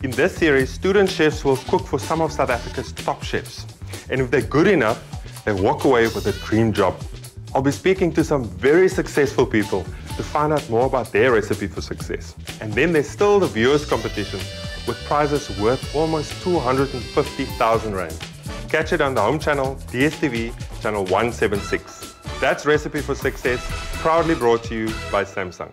In this series, student chefs will cook for some of South Africa's top chefs. And if they're good enough, they walk away with a dream job. I'll be speaking to some very successful people to find out more about their recipe for success. And then there's still the viewers competition with prizes worth almost 250,000 Rand. Catch it on the home channel, DSTV, channel 176. That's Recipe for Success, proudly brought to you by Samsung.